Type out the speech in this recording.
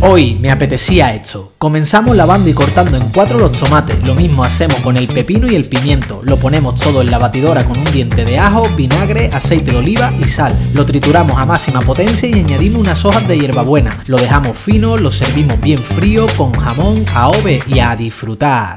Hoy me apetecía esto. Comenzamos lavando y cortando en cuatro los tomates. Lo mismo hacemos con el pepino y el pimiento. Lo ponemos todo en la batidora con un diente de ajo, vinagre, aceite de oliva y sal. Lo trituramos a máxima potencia y añadimos unas hojas de hierbabuena. Lo dejamos fino, lo servimos bien frío con jamón, aove y a disfrutar.